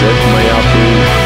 Set my apple